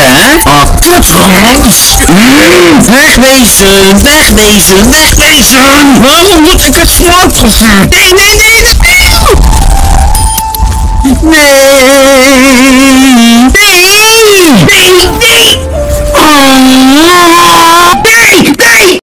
hè? Ah, Mm. Wegwezen, wegwezen, wegwezen! Waarom moet ik het slot gezien? Nee, nee, nee, nee! Nee!